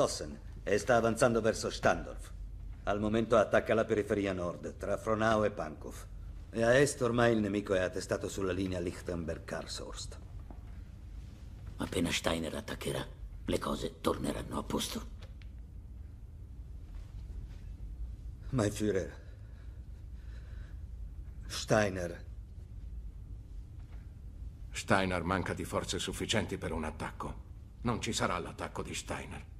Tossen e sta avanzando verso Standorf. Al momento attacca la periferia nord, tra Fronau e Pankow. E a est ormai il nemico è attestato sulla linea Lichtenberg-Karlshorst. Appena Steiner attaccherà, le cose torneranno a posto. Mein Führer. Steiner. Steiner manca di forze sufficienti per un attacco. Non ci sarà l'attacco di Steiner.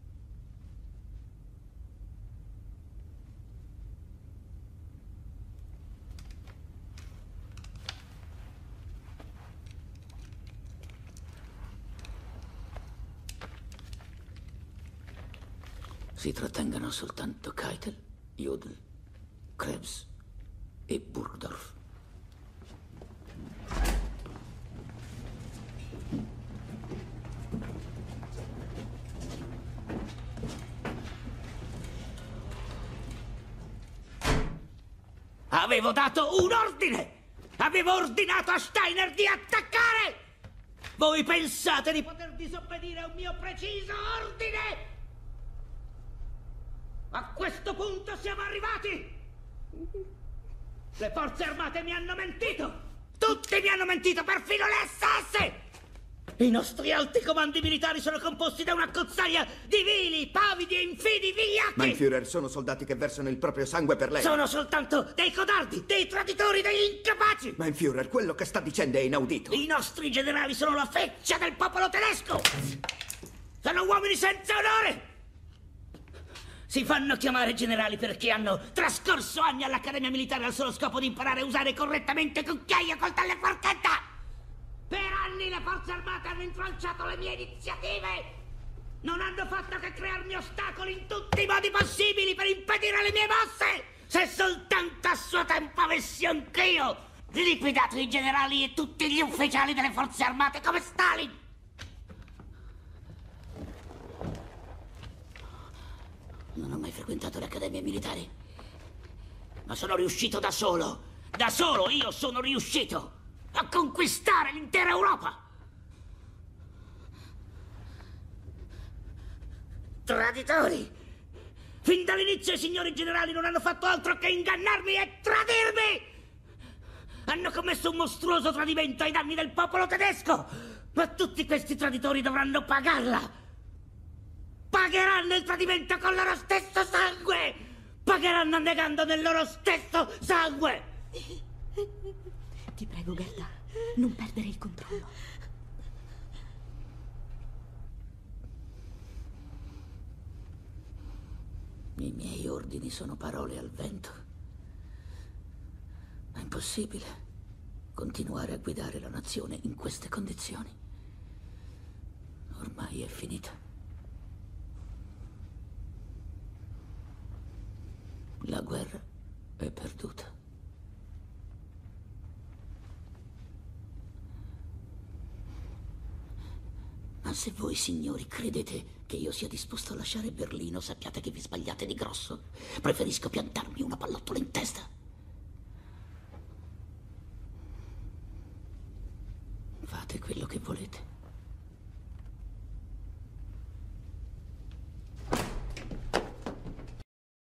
Si trattengano soltanto Keitel, Jodl, Krebs e Burgdorf. Avevo dato un ordine! Avevo ordinato a Steiner di attaccare! Voi pensate di poter disobbedire a un mio preciso ordine? A questo punto siamo arrivati! Le forze armate mi hanno mentito! Tutti mi hanno mentito, perfino le SS! I nostri alti comandi militari sono composti da una cozzaglia di vili, pavidi e infidi vigliacchi! Mein Führer, sono soldati che versano il proprio sangue per lei. Sono soltanto dei codardi, dei traditori, degli incapaci! Mein Führer, quello che sta dicendo è inaudito. I nostri generali sono la feccia del popolo tedesco! Sono uomini senza onore! Si fanno chiamare generali perché hanno trascorso anni all'Accademia Militare al solo scopo di imparare a usare correttamente cucchiaio, coltello e forchetta! Per anni le forze armate hanno intralciato le mie iniziative! Non hanno fatto che crearmi ostacoli in tutti i modi possibili per impedire le mie mosse! Se soltanto a suo tempo avessi anch'io liquidato i generali e tutti gli ufficiali delle forze armate come Stalin! Non ho mai frequentato le accademie militari. Ma sono riuscito da solo! Da solo io sono riuscito a conquistare l'intera Europa! Traditori! Fin dall'inizio i signori generali non hanno fatto altro che ingannarmi e tradirmi! Hanno commesso un mostruoso tradimento ai danni del popolo tedesco! Ma tutti questi traditori dovranno pagarla! Pagheranno il tradimento con il loro stesso sangue! Pagheranno annegando nel loro stesso sangue! Ti prego, Gerda, non perdere il controllo. I miei ordini sono parole al vento. È impossibile continuare a guidare la nazione in queste condizioni. Ormai è finita. La guerra è perduta. Ma se voi signori credete che io sia disposto a lasciare Berlino, sappiate che vi sbagliate di grosso. Preferisco piantarmi una pallottola in testa. Fate quello che volete.